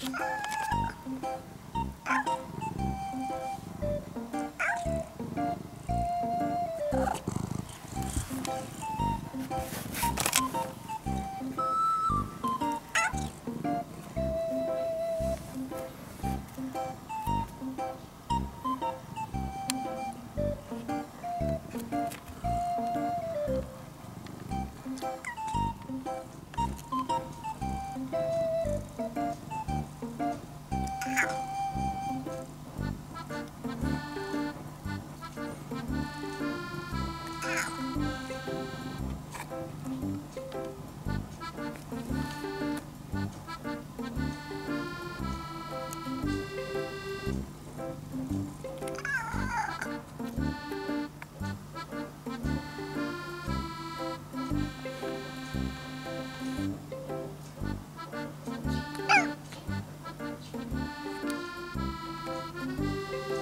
Thank you. Música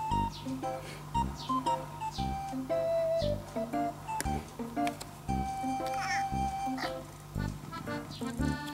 Thank you.